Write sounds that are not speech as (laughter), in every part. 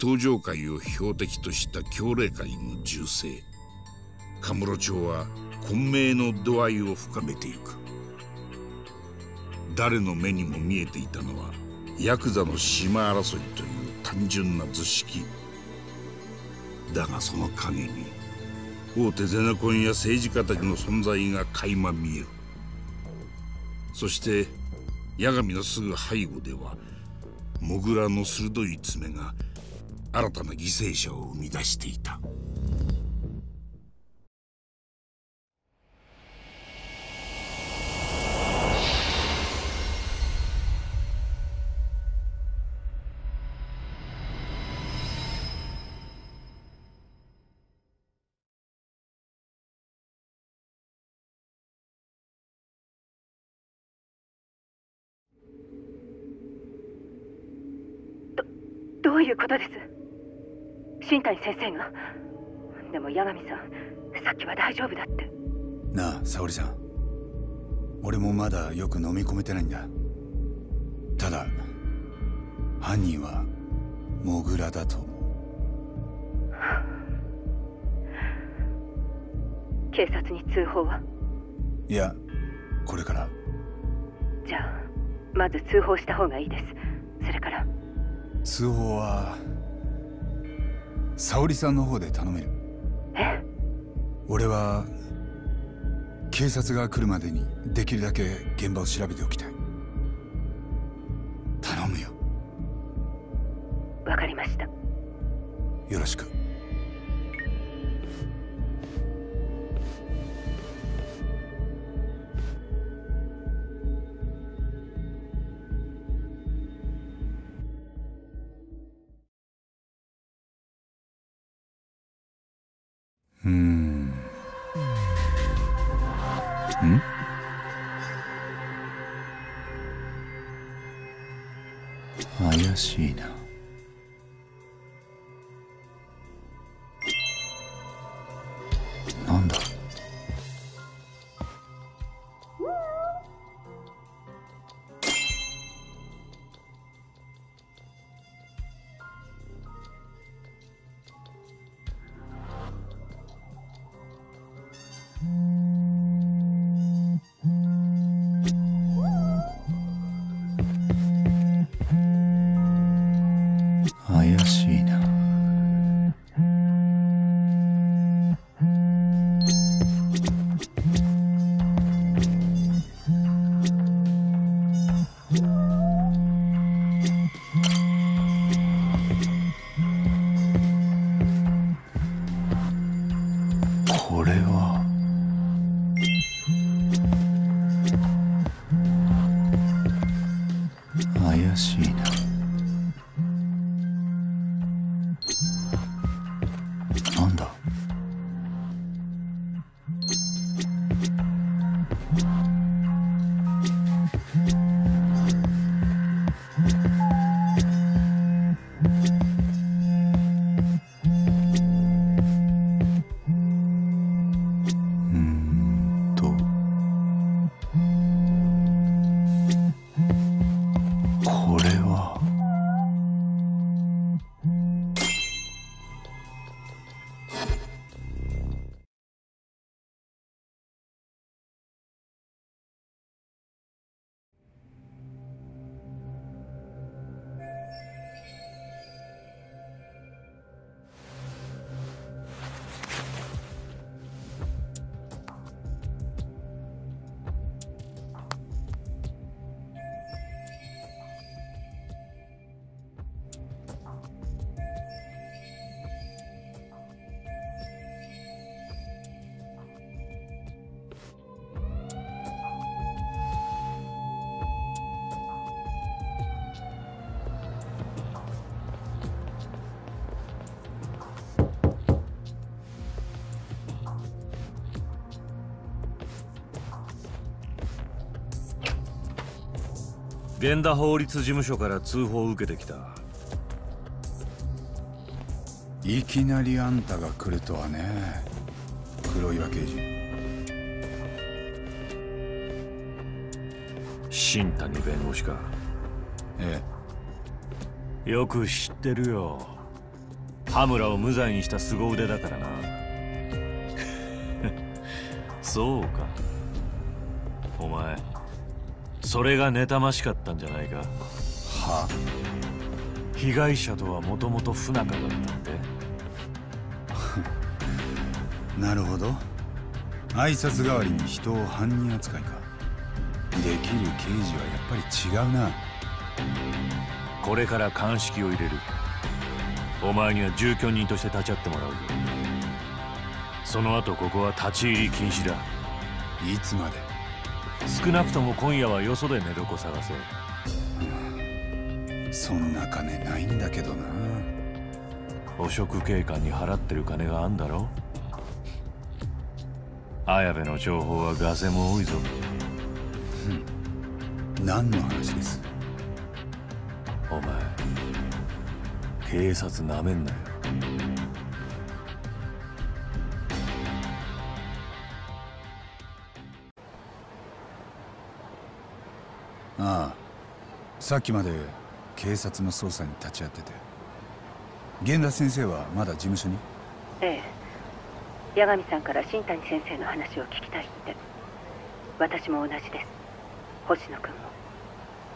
東上界を標的とした強霊界の銃声。カムロ町は混迷の度合いを深めていく。誰の目にも見えていたのはヤクザの島争いという単純な図式。だがその陰に大手ゼネコンや政治家たちの存在が垣間見える。そして八神のすぐ背後ではモグラの鋭い爪が新たな犠牲者を生み出していた。先生がでも八神さんさっきは大丈夫だって。なあ沙織さん。俺もまだよく飲み込めてないんだ。ただ犯人はモグラだと警察に通報は？いやこれから。じゃあまず通報した方がいいです。それから。通報は沙織さんの方で頼める。え？俺は警察が来るまでにできるだけ現場を調べておきたい源田法律事務所から通報を受けてきた。いきなりあんたが来るとはね。黒岩刑事。新谷弁護士か。え。よく知ってるよ。羽村を無罪にした凄腕だからな。(laughs) そうか。お前それが妬ましかったんじゃないか？は被害者とはもともと不仲だったって (laughs) なるほど。挨拶代わりに人を犯人扱いか。できる刑事はやっぱり違うな。これから鑑識を入れる。お前には住居人として立ち会ってもらうよ。その後ここは立ち入り禁止だ。いつまで？少なくとも今夜はよそで寝床探せ。そんな金ないんだけどな。汚職警官に払ってる金があんだろ？綾部の情報はガセも多いぞ。何の話です？お前警察なめんなよさっきまで警察の捜査に立ち会ってて。源田先生はまだ事務所に？ええ。八神さんから新谷先生の話を聞きたいって。私も同じです。星野君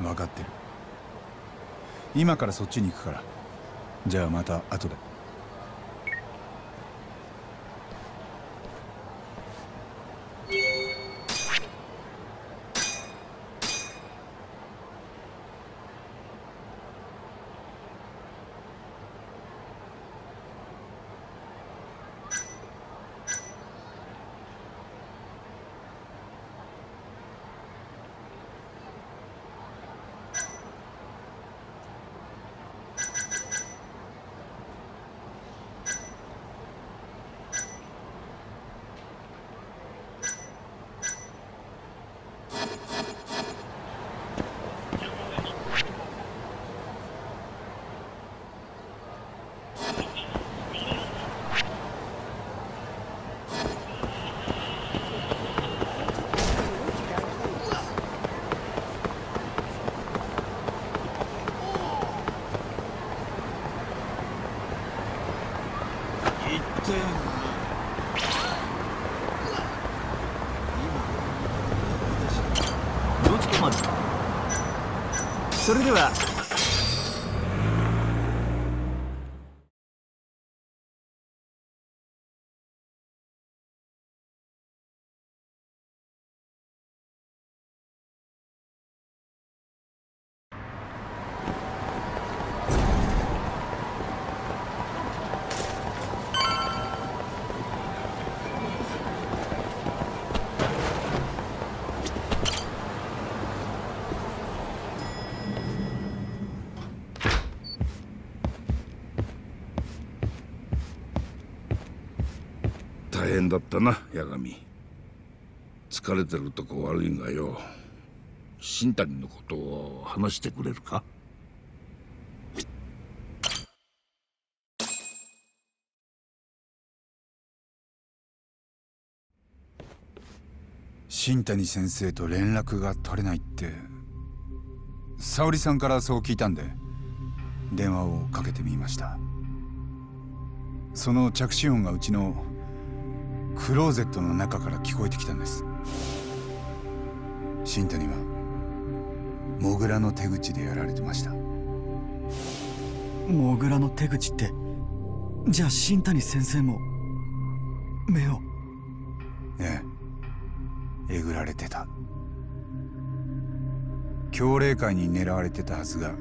も。分かってる。今からそっちに行くから。じゃあまた後で変だったな八神。疲れてるとこ悪いがよ。新谷のことを話してくれるか？新谷先生と連絡が取れないって沙織さんからそう聞いたんで電話をかけてみました。その着信音がうちのクローゼットの中から聞こえてきたんです。新谷はモグラの手口でやられてました。モグラの手口ってじゃあ新谷先生も目を。ええ。えぐられてた。強霊界に狙われてたはずが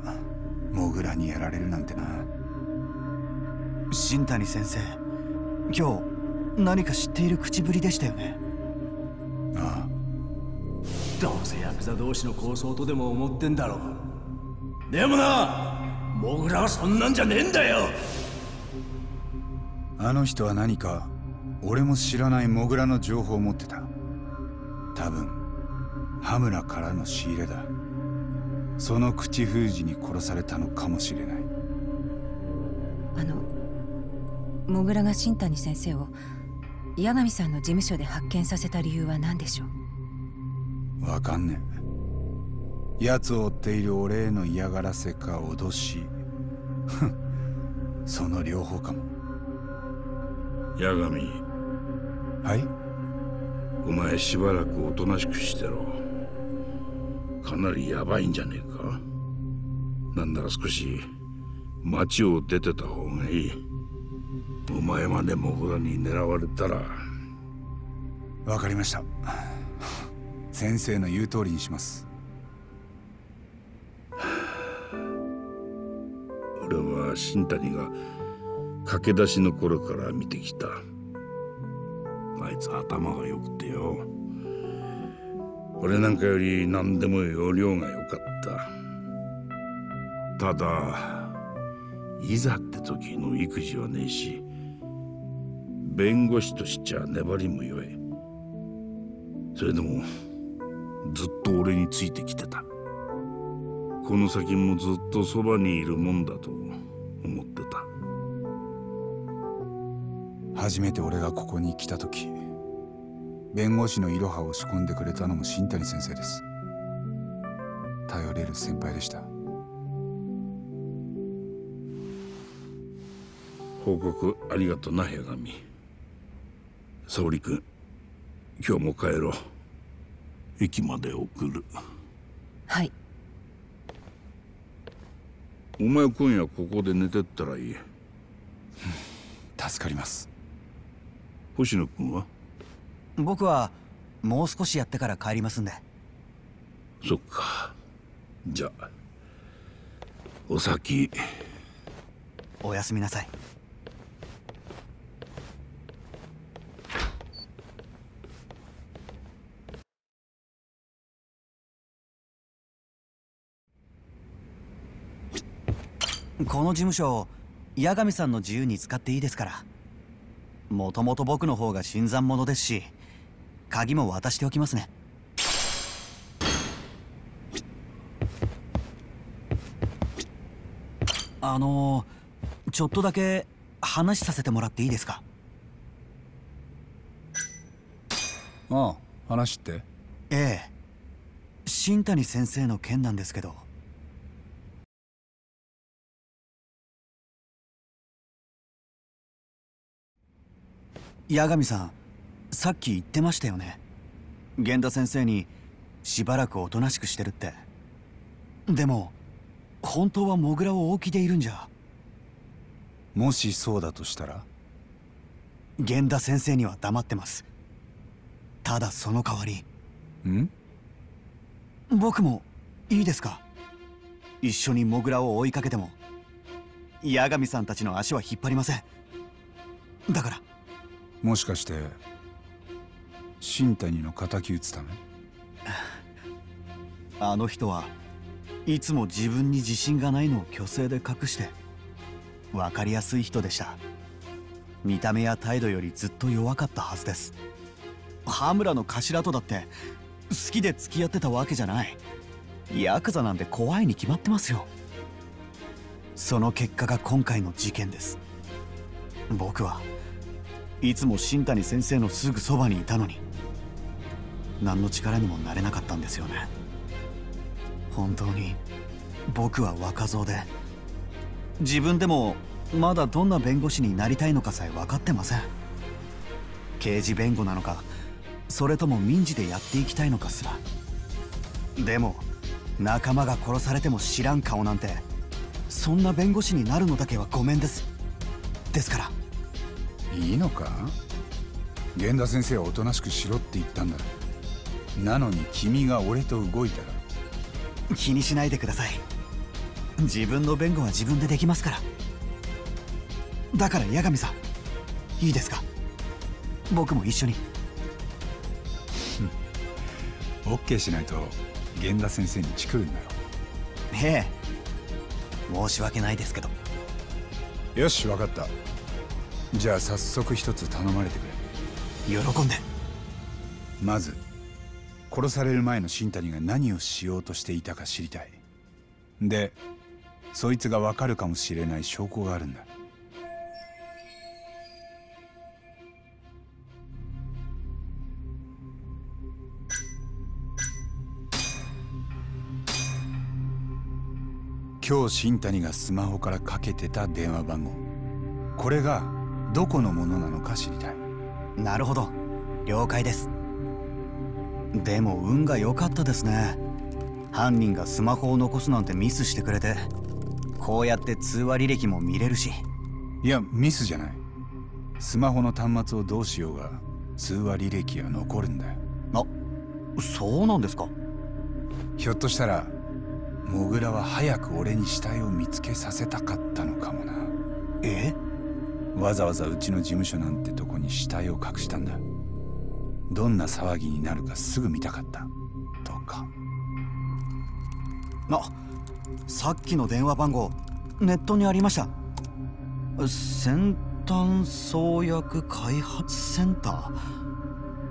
モグラにやられるなんてな。新谷先生今日何か知っている口ぶりでしたよね？ああ。どうせヤクザ同士の抗争とでも思ってんだろう。でもなモグラはそんなんじゃねえんだよ。あの人は何か俺も知らないモグラの情報を持ってた。多分羽村からの仕入れだ。その口封じに殺されたのかもしれない。あのモグラが新谷先生を八神さんの事務所で発見させた理由は何でしょう？わかんねえ。奴を追っている俺への嫌がらせか脅し。(laughs) その両方かも。八神。はい？お前しばらくおとなしくしてろ。かなりヤバいんじゃねえか？なんなら少し町を出てた方がいいお前までモグラに狙われたら。わかりました。(laughs) 先生の言う通りにします。俺は新谷が駆け出しの頃から見てきた。あいつ頭が良くてよ。俺なんかより何でも容量が良かった。ただいざって時の育児はねえし弁護士としちゃ粘りも弱い。それでもずっと俺についてきてた。この先もずっとそばにいるもんだと思ってた。初めて俺がここに来た時弁護士のいろはを仕込んでくれたのも新谷先生です。頼れる先輩でした。報告ありがとな八神沙織君今日も帰ろう。駅まで送る。はい。お前今夜ここで寝てったらいい。助かります。星野君は？僕はもう少しやってから帰りますんで。そっか。じゃあお先。おやすみなさいこの事務所八神さんの自由に使っていいですから。もともと僕の方が新参者ですし鍵も渡しておきますね。あのちょっとだけ話させてもらっていいですか？ああ話って？ええ。新谷先生の件なんですけど八神さんさっき言ってましたよね？源田先生にしばらくおとなしくしてるって。でも本当はモグラを大きでいるんじゃ。もしそうだとしたら？源田先生には黙ってます。ただその代わり。ん？僕もいいですか？一緒にモグラを追いかけても。八神さんたちの足は引っ張りません。だからもしかして新谷の敵討つため？あの人はいつも自分に自信がないのを虚勢で隠して分かりやすい人でした。見た目や態度よりずっと弱かったはずです。羽村の頭とだって好きで付き合ってたわけじゃない。ヤクザなんて怖いに決まってますよ。その結果が今回の事件です。僕はいつも新谷先生のすぐそばにいたのに。何の力にもなれなかったんですよね。本当に僕は若造で。自分でもまだどんな弁護士になりたいのかさえ分かってません。刑事弁護なのかそれとも民事でやっていきたいのかすら。でも仲間が殺されても知らん顔なんてそんな弁護士になるのだけはごめんです。ですから。いいのか？源田先生はおとなしくしろって言ったんだ。なのに君が俺と動いたら。気にしないでください。自分の弁護は自分でできますから。だから八神さんいいですか？僕も一緒に。(laughs) OK しないと源田先生にチクるんだよええ。申し訳ないですけど。よし分かったじゃあ早速一つ頼まれてくれ。喜んで。まず殺される前の新谷が何をしようとしていたか知りたい。でそいつが分かるかもしれない証拠があるんだ。今日新谷がスマホからかけてた電話番号。これがどこのものなのか知りたい。なるほど。了解です。でも運が良かったですね。犯人がスマホを残すなんてミスしてくれてこうやって通話履歴も見れるし。いやミスじゃない。スマホの端末をどうしようが通話履歴は残るんだよ。あそうなんですか？ひょっとしたらモグラは早く俺に死体を見つけさせたかったのかもな。え？わざわざうちの事務所なんてとこに死体を隠したんだ。どんな騒ぎになるかすぐ見たかった。とか。あさっきの電話番号ネットにありました。先端創薬開発センタ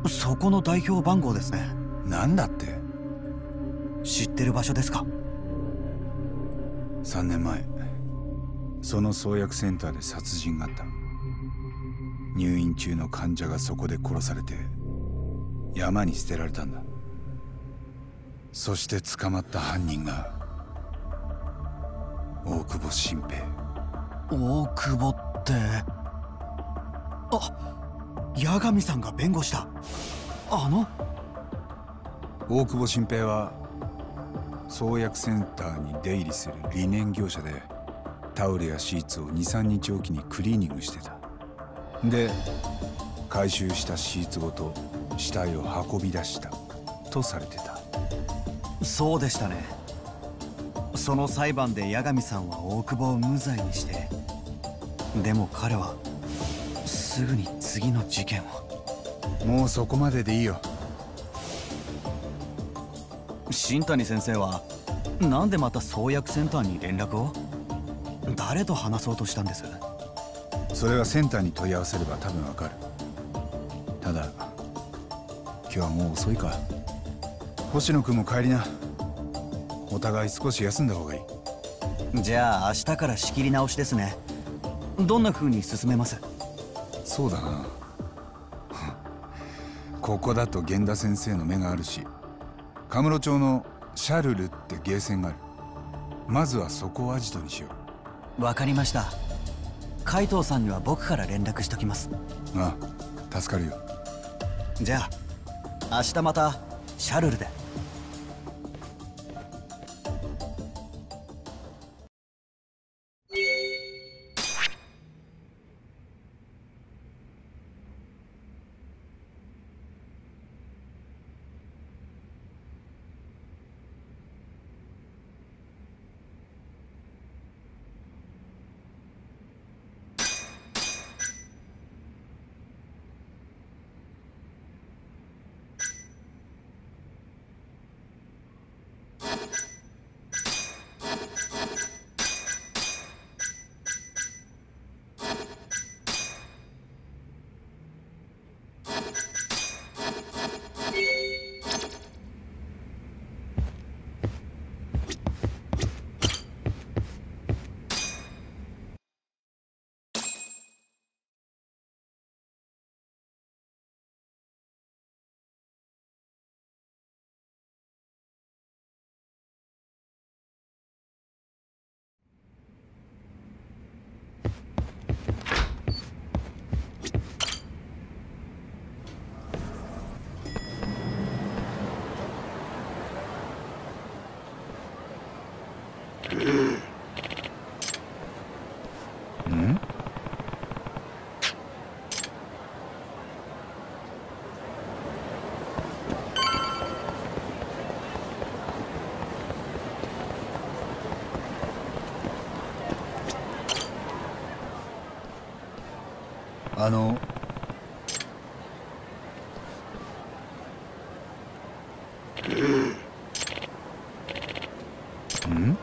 ー。そこの代表番号ですね。なんだって。知ってる場所ですか？3年前その創薬センターで殺人があった。入院中の患者がそこで殺されて山に捨てられたんだ。そして捕まった犯人が大久保新平。大久保ってあ八神さんが弁護したあの？大久保新平は創薬センターに出入りする理念業者でタオルやシーツを23日おきにクリーニングしてた。で回収したシーツごと死体を運び出した。とされてた。そうでしたね。その裁判で八神さんは大久保を無罪にして。でも彼はすぐに次の事件を。もうそこまででいいよ。新谷先生はなんでまた創薬センターに連絡を？誰と話そうとしたんです？それはセンターに問い合わせれば多分わかる。ただ今日はもう遅いか。星野君も帰りな。お互い少し休んだ方がいい。じゃあ明日から仕切り直しですね。どんな風に進めます？そうだな。(laughs) ここだと源田先生の目があるしカムロ町のシャルルってゲーセンがある。まずはそこをアジトにしよわかりました。海藤さんには僕から連絡しときます。うああ助かるよ。じゃあ明日またシャルルであのうん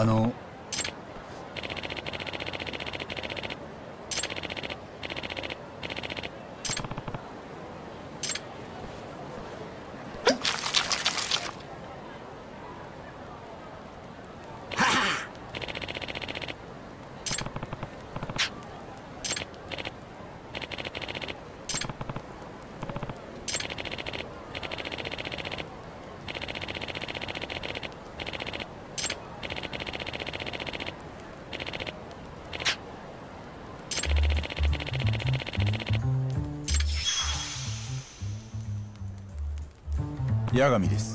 あの八神です。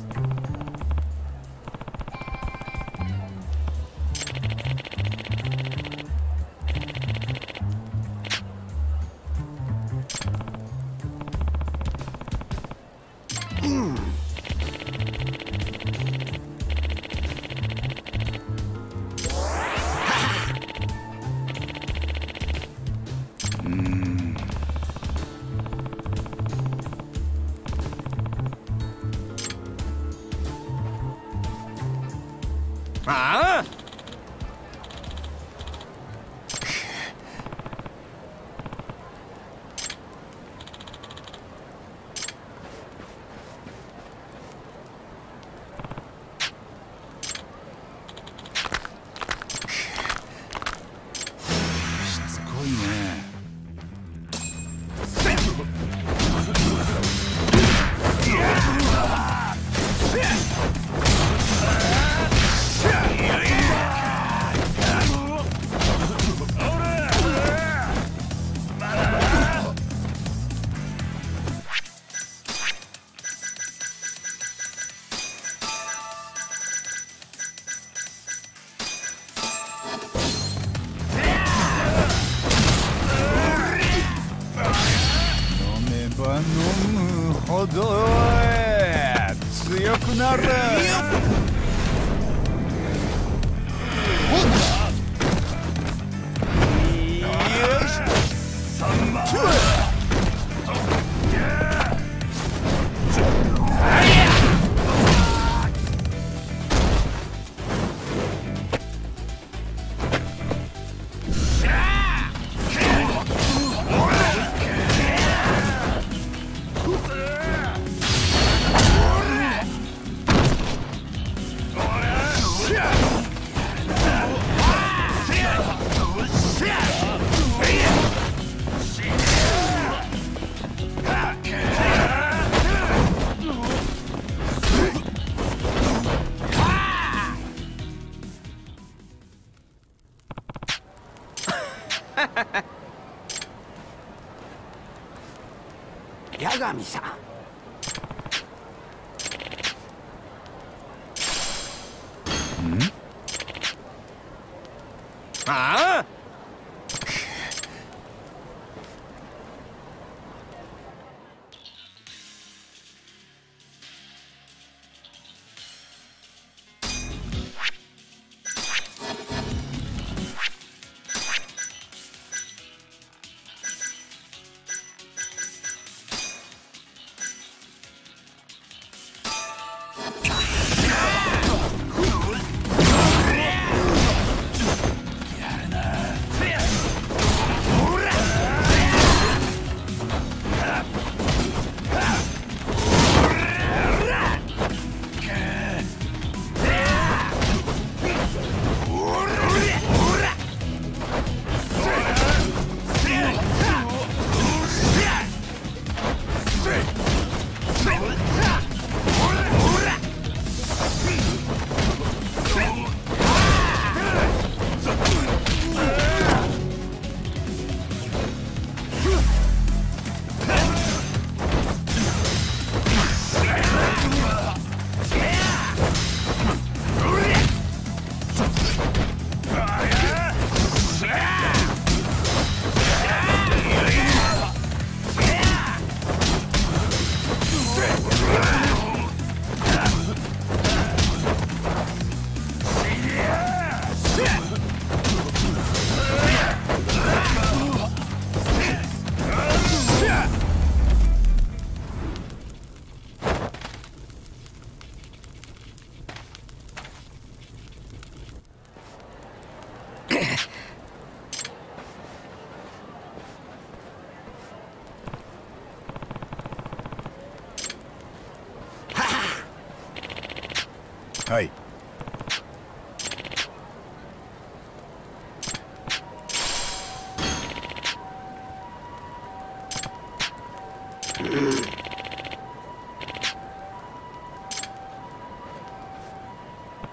八神さ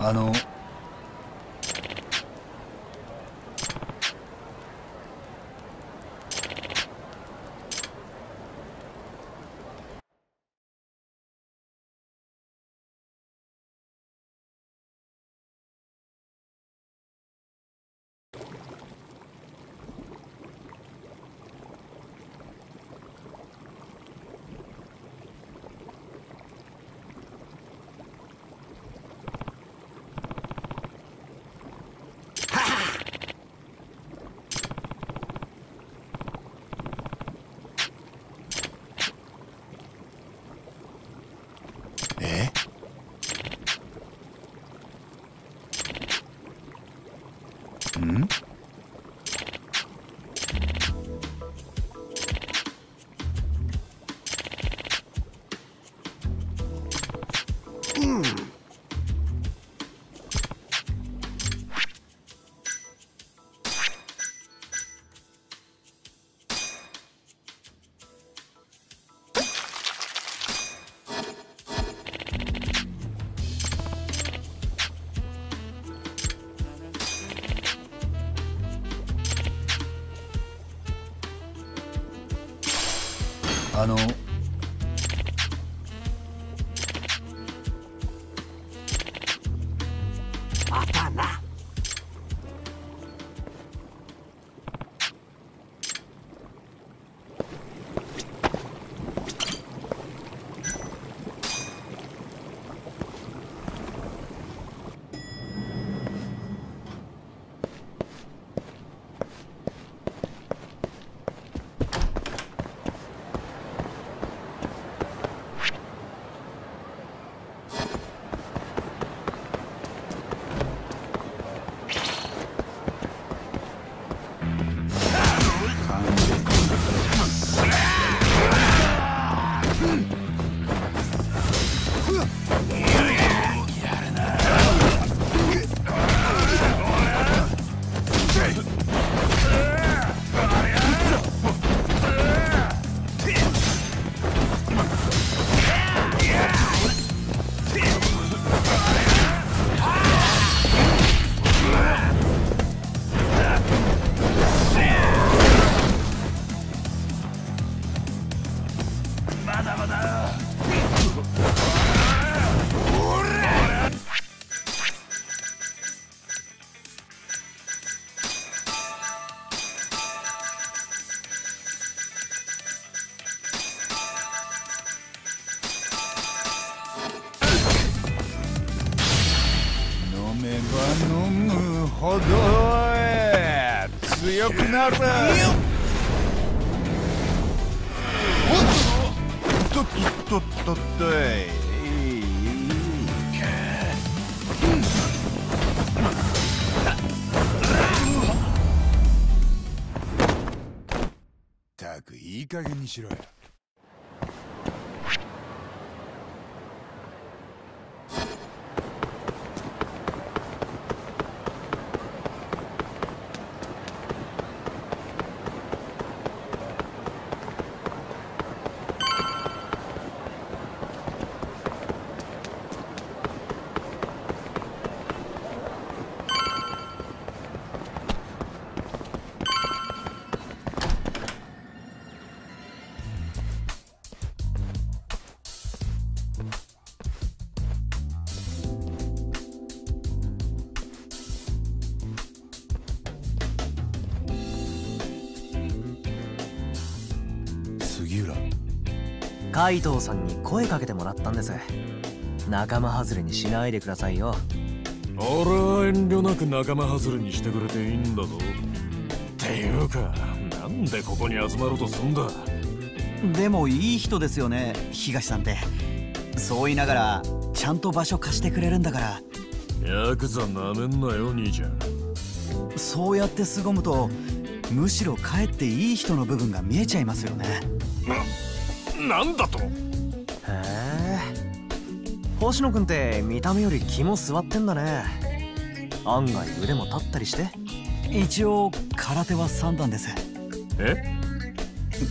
あのあのとっとっとっといいい加減にしろよカイトウさんに声かけてもらったんです。仲間外れにしないでくださいよ。俺は遠慮なく仲間外れにしてくれていいんだぞ。っていうかなんでここに集まろうとすんだ。でもいい人ですよね東さんって。そう言いながらちゃんと場所貸してくれるんだから。ヤクザなめんなよ兄ちゃん。そうやって凄むとむしろかえっていい人の部分が見えちゃいますよね。ななんだと星野くんって見た目より気も座ってんだね。案外腕も立ったりして。一応空手は3段です。え？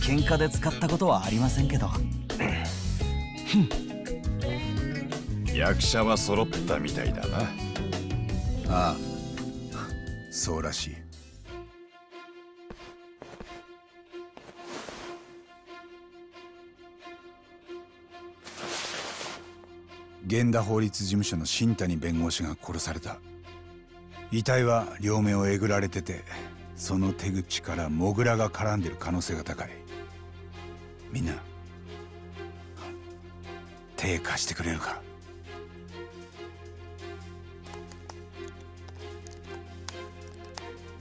喧嘩で使ったことはありませんけど。(laughs) 役者は揃ったみたいだな。ああ。そうらしい源田法律事務所の新谷弁護士が殺された。遺体は両目をえぐられててその手口からモグラが絡んでる可能性が高い。みんな手貸してくれるか？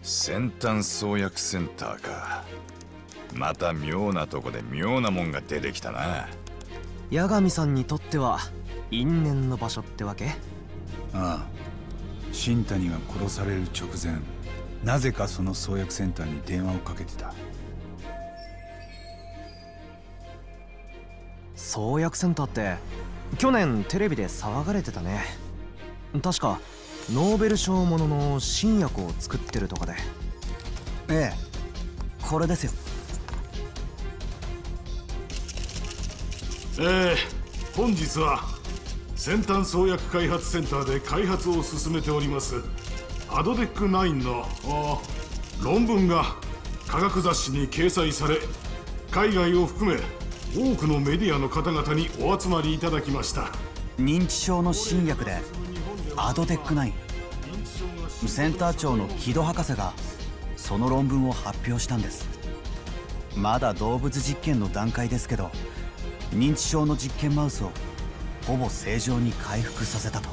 先端創薬センターか。また妙なとこで妙なもんが出てきたな。八神さんにとっては因縁の場所ってわけ？ああ。新谷が殺される直前なぜかその創薬センターに電話をかけてた。創薬センターって去年テレビで騒がれてたね。確かノーベル賞ものの新薬を作ってるとかで。ええ。これですよ。えー、本日は先端創薬開発センターで開発を進めておりますアドデック9のあ論文が科学雑誌に掲載され海外を含め多くのメディアの方々にお集まりいただきました。認知症の新薬でアドテック9センター長の木戸博士がその論文を発表したんです。まだ動物実験の段階ですけど認知症の実験マウスをほぼ正常に回復させたと。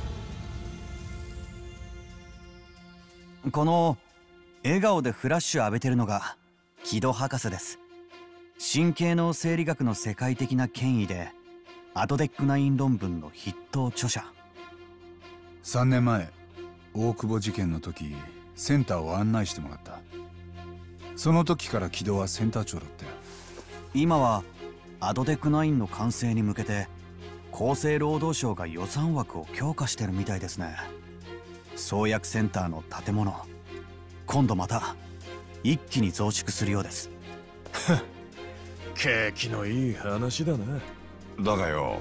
この笑顔でフラッシュ浴びてるのが木戸博士です。神経脳生理学の世界的な権威でアドデック9論文の筆頭著者。3年前大久保事件の時センターを案内してもらった。その時から木戸はセンター長だったよ。今はアドデック9の完成に向けて厚生労働省が予算枠を強化してるみたいですね。創薬センターの建物。今度また一気に増築するようです。景気のいい話だなだがよ。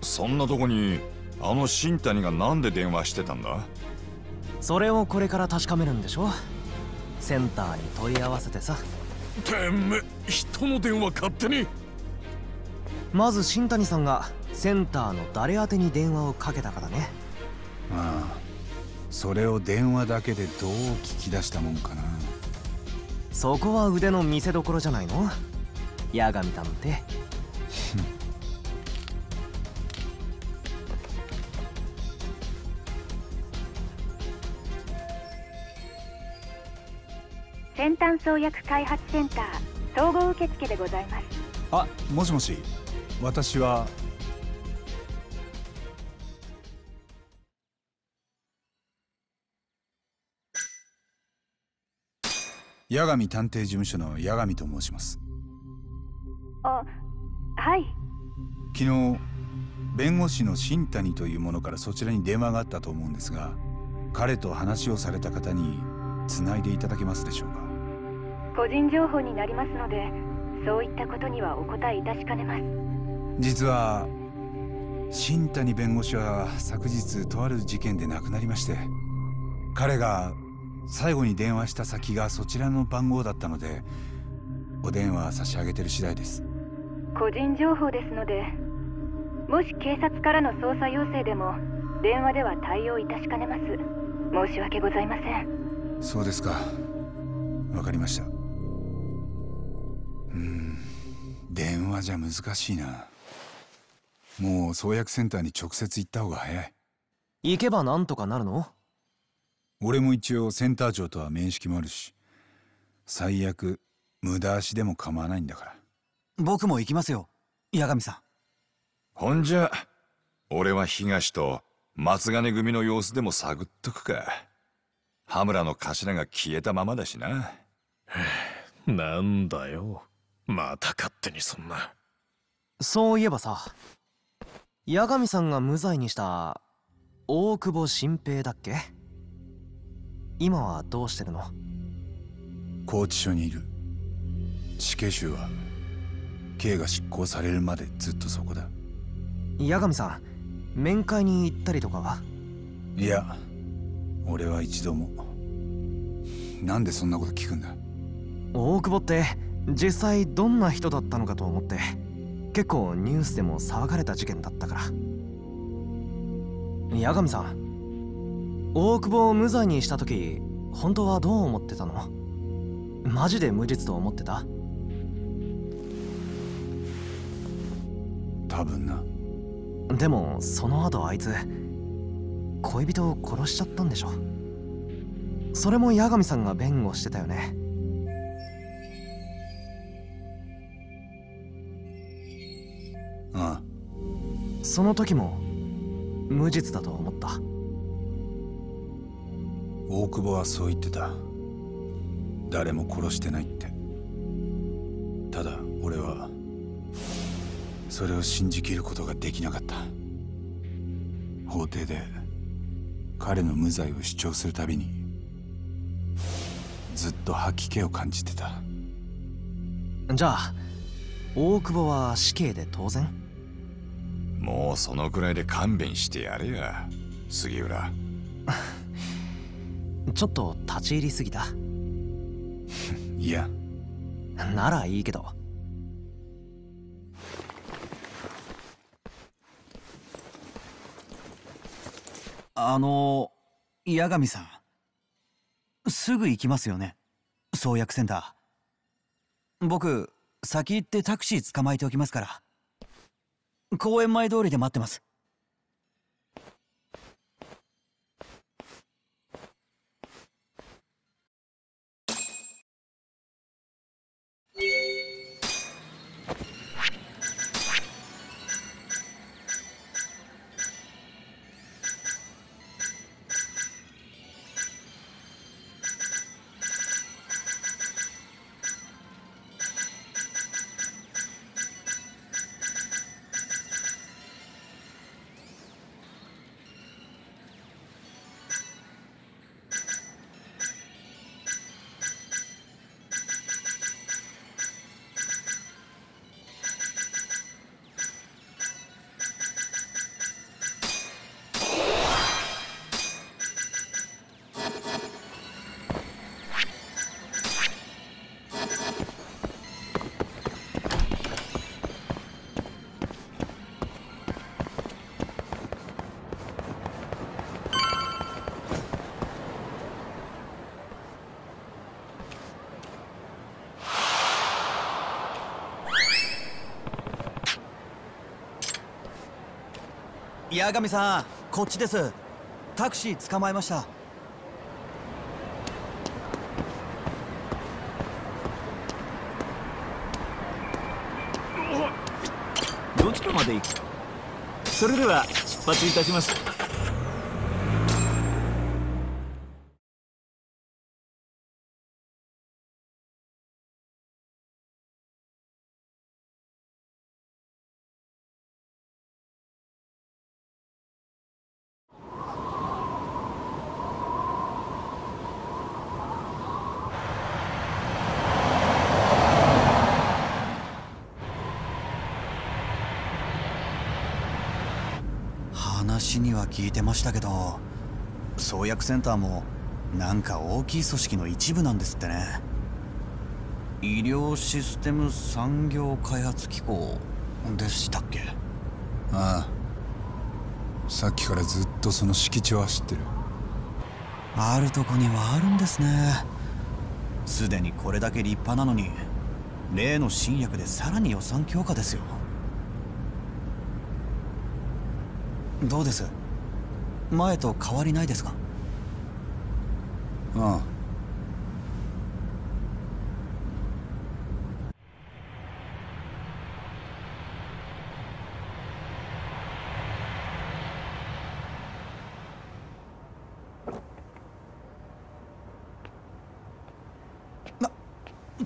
そんなとこにあの新谷がなんで電話してたんだ？それをこれから確かめるんでしょ？センターに問い合わせてさ。てめ人の電話勝手に。まず新谷さんがセンターの誰宛てに電話をかけたからね。ああそれを電話だけでどう聞き出したもんかな。そこは腕の見せ所じゃないの？八神探偵先端創薬開発センター総合受付でございます。あもしもし。私は八神探偵事務所の八神と申します。あはい。昨日弁護士の新谷という者からそちらに電話があったと思うんですが彼と話をされた方につないでいただけますでしょうか？個人情報になりますのでそういったことにはお答えいたしかねます。実は新谷弁護士は昨日とある事件で亡くなりまして彼が最後に電話した先がそちらの番号だったのでお電話差し上げてる次第です。個人情報ですのでもし警察からの捜査要請でも電話では対応いたしかねます。申し訳ございません。そうですか。わかりました。うん。電話じゃ難しいな。もう創薬センターに直接行った方が早い。行けばなんとかなるの？俺も一応センター長とは面識もあるし最悪無駄足でも構わないんだから。僕も行きますよ八神さん。ほんじゃ俺は東と松金組の様子でも探っとくか。羽村の頭が消えたままだしな。(laughs) なんだよ。また勝手にそんな。そういえばさ八神さんが無罪にした大久保新平だっけ？今はどうしてるの？拘置所にいる。死刑囚は刑が執行されるまでずっとそこだ。八神さん面会に行ったりとかは？いや俺は一度も。なんでそんなこと聞くんだ？大久保って実際どんな人だったのかと思って結構ニュースでも騒がれた事件だったから。八神さん大久保を無罪にした時本当はどう思ってたの？マジで無実と思ってた？多分な。でもその後あいつ恋人を殺しちゃったんでしょ。それも八神さんが弁護してたよね。ああ。その時も無実だと思った大久保はそう言ってた。誰も殺してないって。ただ俺はそれを信じきることができなかった。法廷で彼の無罪を主張するたびにずっと吐き気を感じてた。じゃあ大久保は死刑で当然？もうそのくらいで勘弁してやれや杉浦 (laughs) ちょっと立ち入りすぎた (laughs) いや。ならいいけど。あの八神さん。すぐ行きますよね。創薬センター。僕先行ってタクシー捕まえておきますから。公園前通りで待ってます。八神さん。こっちです。タクシー捕まえました。どちらまで行く。それでは出発いたします話には聞いてましたけど創薬センターもなんか大きい組織の一部なんですってね。医療システム産業開発機構でしたっけ？ああ。さっきからずっとその敷地を走ってる。あるとこにはあるんですね。すでにこれだけ立派なのに例の新薬でさらに予算強化ですよ。どうです？前と変わりないですか？ああ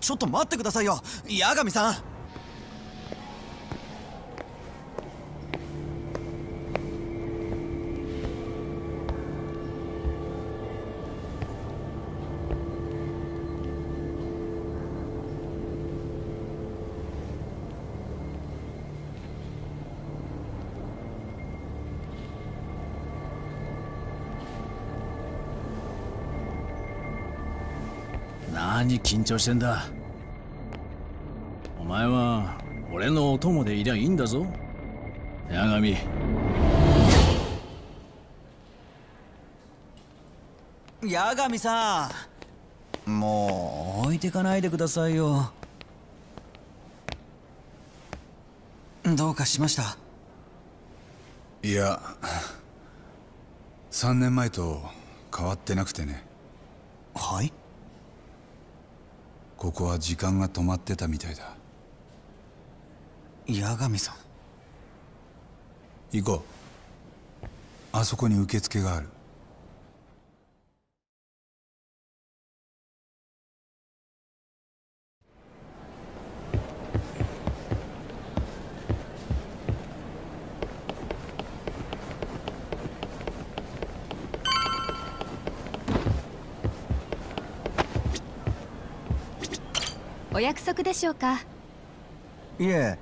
ちょっと待ってくださいよ。八神さん緊張してんだ。お前は俺のお供でいりゃいいんだぞ。八神。八神さん。もう置いてかないでくださいよ。どうかしました？いや3年前と変わってなくてね。はい？ここは時間が止まってたみたいだ。八神さん。行こう。あそこに受付があるお約束でしょうか？いえ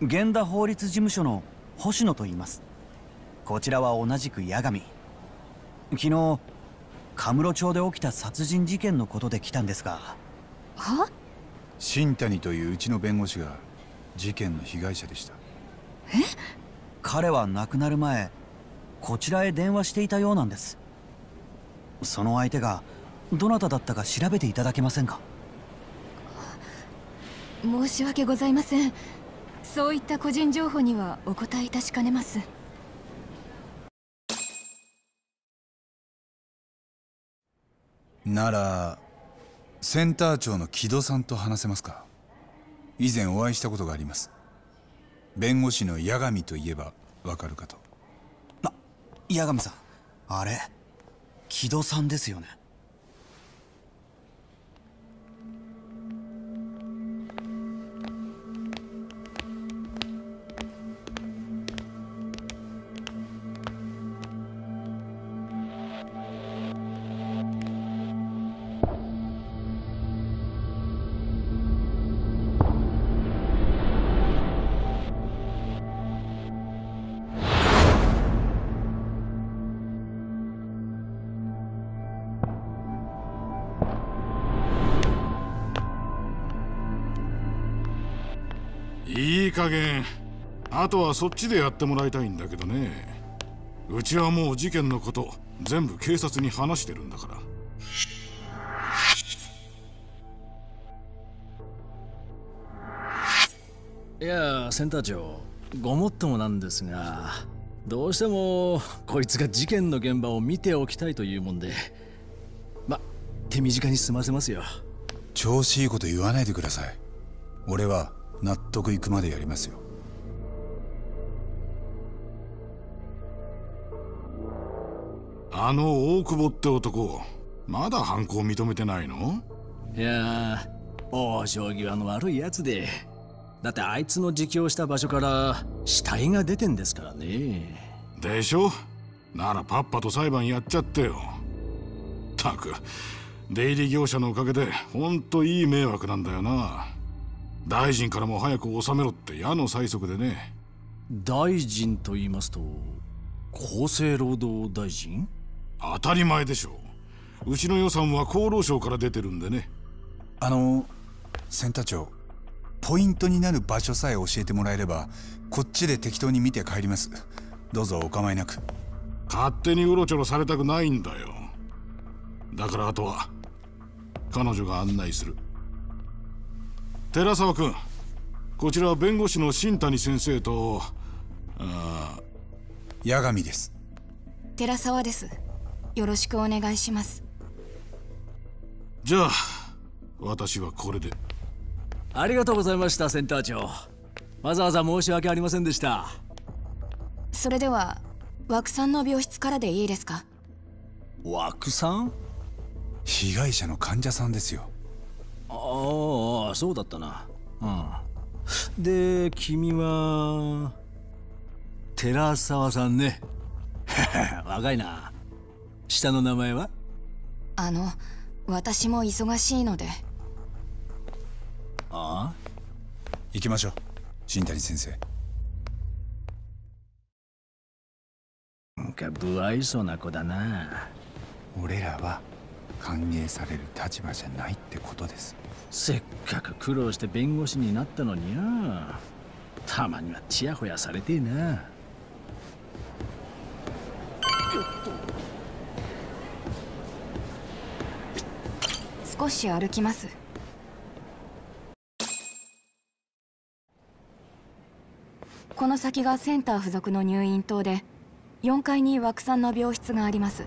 源田法律事務所の星野と言います。こちらは同じく八神。昨日カムロ町で起きた殺人事件のことで来たんですが。は？新谷といううちの弁護士が事件の被害者でした。彼は亡くなる前こちらへ電話していたようなんです。その相手がどなただったか調べていただけませんか？申し訳ございません。そういった個人情報にはお答えいたしかねます。ならセンター長の木戸さんと話せますか？以前お会いしたことがあります。弁護士の八神といえばわかるかと。八神さん。あれ？木戸さんですよね？加減。あとはそっちでやってもらいたいんだけどね。うちはもう事件のこと全部警察に話してるんだから。いやセンター長ごもっともなんですがどうしてもこいつが事件の現場を見ておきたいというもんでま手短に済ませますよ。調子いいこと言わないでください。俺は納得いくまでやりますよ。あの大久保って男まだ犯行認めてないの？いや往生際の悪いやつで。だってあいつの自供した場所から死体が出てんですからね。でしょ？ならパッパと裁判やっちゃってよ。たく出入り業者のおかげでほんといい迷惑なんだよな大臣からも早く収めろって矢の催促でね。大臣と言いますと厚生労働大臣？当たり前でしょう。うちの予算は厚労省から出てるんでね。あのセンター長ポイントになる場所さえ教えてもらえればこっちで適当に見て帰ります。どうぞお構いなく。勝手にうろちょろされたくないんだよ。だからあとは彼女が案内する寺沢君こちらは弁護士の新谷先生とあ八神です。寺沢です。よろしくお願いします。じゃあ私はこれで。ありがとうございましたセンター長。わざわざ申し訳ありませんでした。それでは枠さんの病室からでいいですか？枠さん？被害者の患者さんですよああそうだったな。うん。で君は寺沢さんね。(laughs) 若いな。下の名前は？あの私も忙しいので。ああ？行きましょう新谷先生。なんか不愛想な子だな。俺らは歓迎される立場じゃないってことです。せっかく苦労して弁護士になったのによ。たまにはチヤホヤされてえな。少し歩きます。この先がセンター付属の入院棟で4階に枠さんの病室があります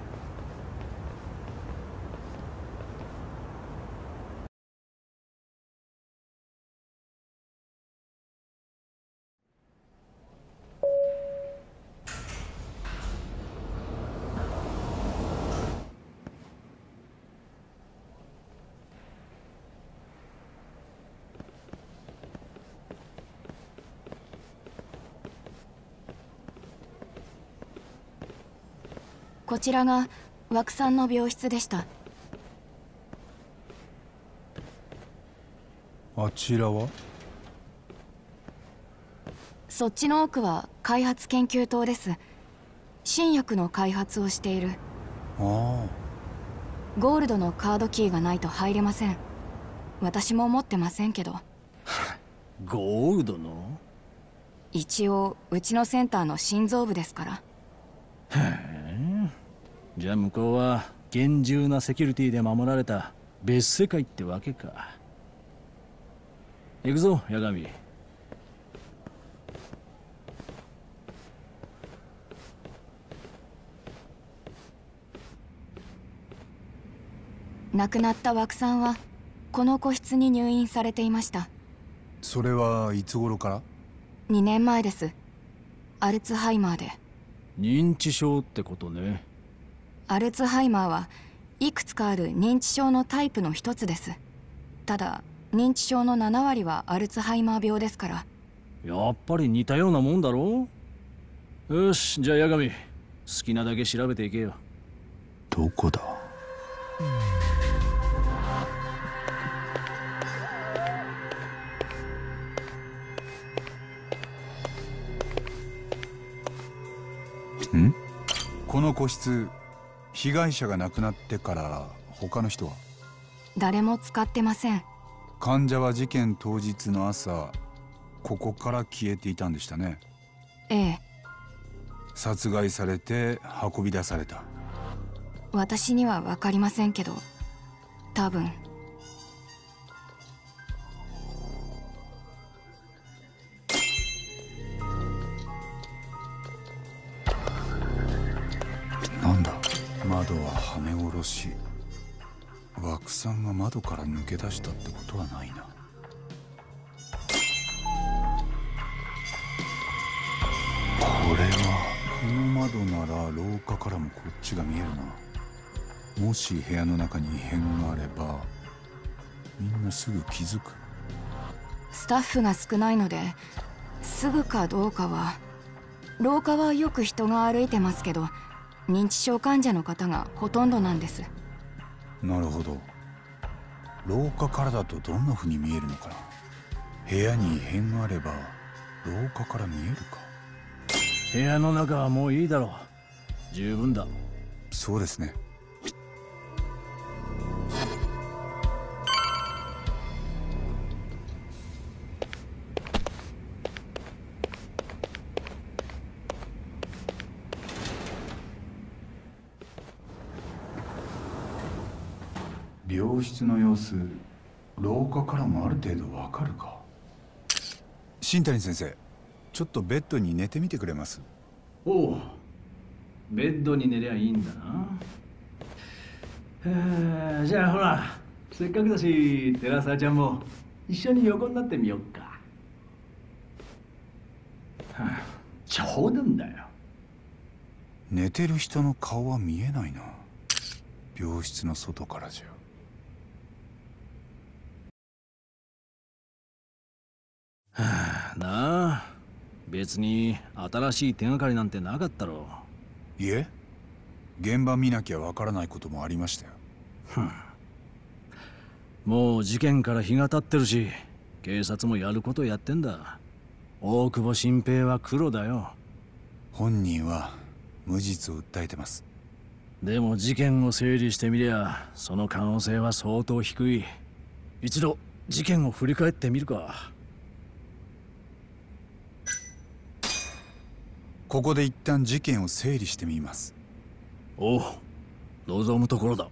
こちらが枠さんの病室でした。あちらは？そっちの奥は開発研究棟です。新薬の開発をしている。あゴールドのカードキーがないと入れません。私も持ってませんけど。(laughs) ゴールドの？一応うちのセンターの心臓部ですからじゃあ向こうは厳重なセキュリティで守られた別世界ってわけか。行くぞ八神。亡くなった枠さんはこの個室に入院されていました。それはいつ頃から？2年前です。アルツハイマーで。認知症ってことねアルツハイマーはいくつかある認知症のタイプの一つです。ただ認知症の7割はアルツハイマー病ですから。やっぱり似たようなもんだろよしじゃあ八神好きなだけ調べていけよ。どこだ？ん？この個室被害者が亡くなってから他の人は？誰も使ってません。患者は事件当日の朝ここから消えていたんでしたね。ええ。殺害されて運び出された。私には分かりませんけど多分ははめ殺し。枠さんが窓から抜け出したってことはないな。これはこの窓なら廊下からもこっちが見えるな。もし部屋の中に異変があればみんなすぐ気づく。スタッフが少ないのですぐかどうかは廊下はよく人が歩いてますけど認知症患者の方がほとんどなんです。なるほど。廊下からだとどんな風に見えるのかな？部屋に異変があれば廊下から見えるか？部屋の中はもういいだろう。十分だ。そうですね室の様子廊下からもある程度わかるか？新谷先生ちょっとベッドに寝てみてくれます？おうベッドに寝りゃいいんだな。えーじゃあほらせっかくだし寺澤ちゃんも一緒に横になってみよっか、はあ、冗談だよ。寝てる人の顔は見えないな。病室の外からじゃは (sighs) あなあ別に新しい手がかりなんてなかったろ。いえ現場見なきゃわからないこともありましたよ。もう事件から日が経ってるし警察もやることやってんだ。大久保新平は黒だよ。本人は無実を訴えてます。でも事件を整理してみりゃその可能性は相当低い。一度事件を振り返ってみるかここで一旦事件を整理してみます。おう望むところだ。